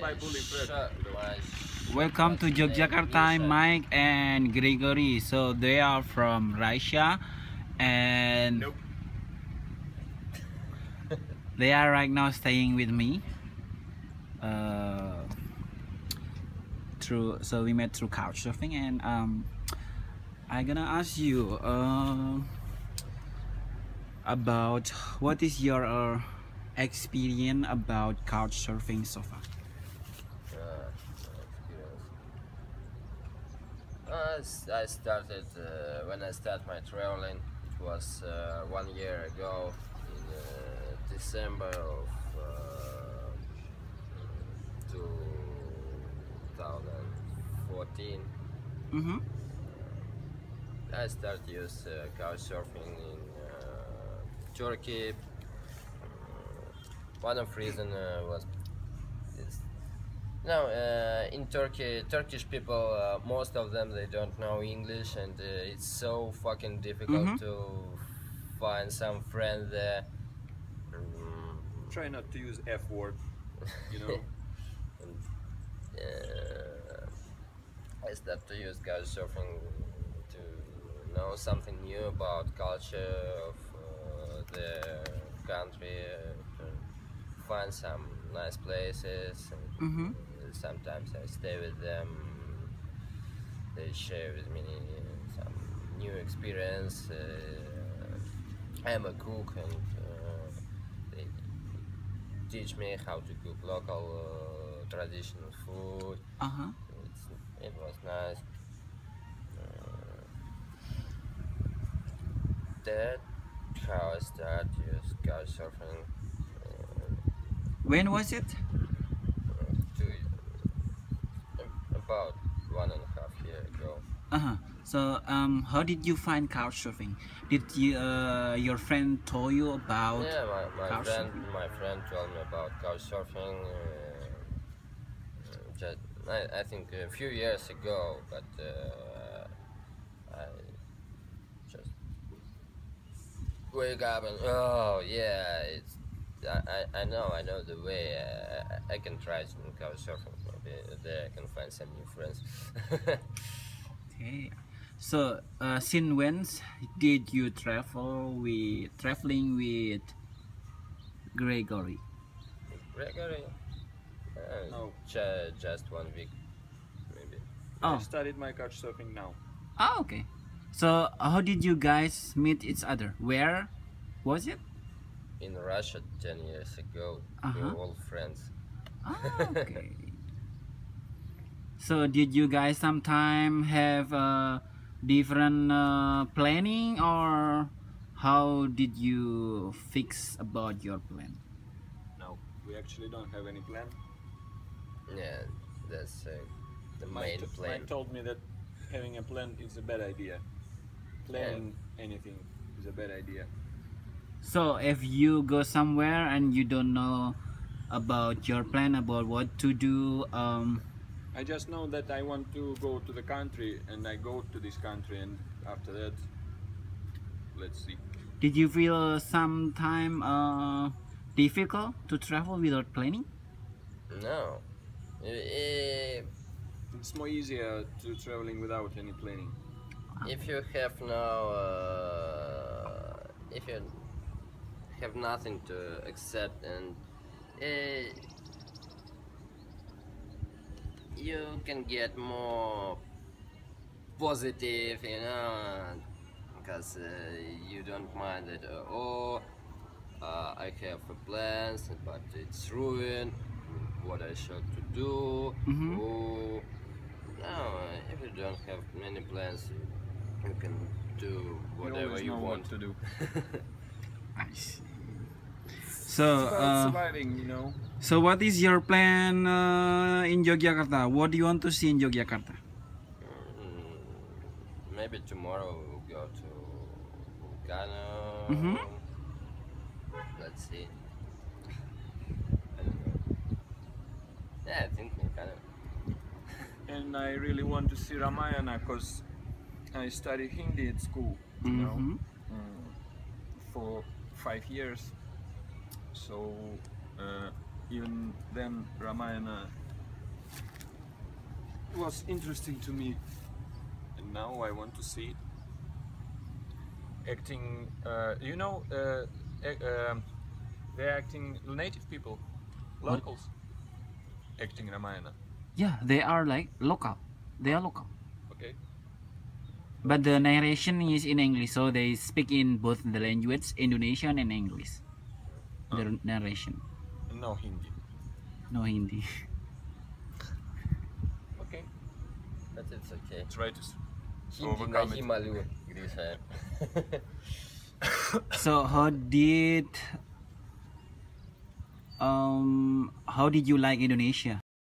by bully Fred. shot my sh- Welcome to? Yogyakarta, Mike and Gregory. So they are from Russia and Nope. they are right now staying with me. Uh, through so we met through couchsurfing and um, I gonna ask you uh, about what is your uh, experience about couchsurfing so far. Uh, Uh, started uh, when I started my traveling. It was uh, one year ago in uh, December of uh, 2014. Mm-hmm. I started use uh, couchsurfing in uh, Turkey. One of reason uh, was no uh, in Turkey Turkish people uh, most of them they don't know English and uh, it's so fucking difficult Mhm. to find some friend there. Mm, Try not to use F word. You know. and, uh, I started to use couchsurfing to know something new about culture of uh, the country, uh, to find some nice places. And Mhm. Sometimes I stay with them. They share with me some new experience. Uh, I'm a cook and uh, they teach me how to cook local uh, traditional food. Uh huh. It's, it was nice. Uh, that how I started surfing. Uh, When was it? two, about one and a half year ago. Uh huh. So, um, how did you find couchsurfing? Did you, uh, your friend told you about? yeah, my, my friend, my friend told me about couch surfing. Uh, just, I, I think a few years ago, but uh, I just wake up and oh yeah, it's I, I, I know I know the way. Uh, I, I can try some couch surfing. Maybe there I can find some new friends. Okay. So, uh, since when did you travel with traveling with Gregory? Gregory, uh, No. ju- just one week, maybe. Oh. I started my couch surfing now. oh, okay. So, how did you guys meet each other? Where was it? In Russia, ten years ago, we Uh-huh. were all friends. Oh, okay. so, did you guys sometime have uh, different uh, planning, or how did you fix about your plan? No, we actually don't have any plan. Yeah, that's uh, the Mike, main t- plan. Mike told me that having a plan is a bad idea. Planning anything is a bad idea. So if you go somewhere and you don't know about your plan about what to do, um, I just know that I want to go to the country and I go to this country and after that let's see. did you feel sometime uh, difficult to travel without planning? No. It's more easier to traveling without any planning. If you have no, uh, if you have nothing to accept and uh, you can get more positive, you know, because uh, you don't mind that. Uh, oh, uh, I have a plans, but it's ruined. What I should to do? Mhm. Oh, no. If you don't have many plans, you, you can do whatever always you know want what to do. I see. So, It's about uh, surviving, you know. so what is your plan uh, in Yogyakarta? What do you want to see in Yogyakarta? Mm, maybe tomorrow we'll go to Vulcano. Mhm. Let's see. I don't know. Yeah, I think Vulcano. And I really want to see Ramayana because I studied Hindi at school, you know, Mhm. mm, for five years. So uh, even then Ramayana was interesting to me, and now I want to see it. Acting, uh, you know, uh, um, they're acting native people, What? locals, acting Ramayana. Yeah, they are like local. They are local. Okay. But the narration is in English, so they speak in both the language, Indonesian and English. The narration, No Hindi. no Hindi. Okay. But it's okay. Try to. s- Hindi Overcome it. malu gitu so how did um how did you like Indonesia?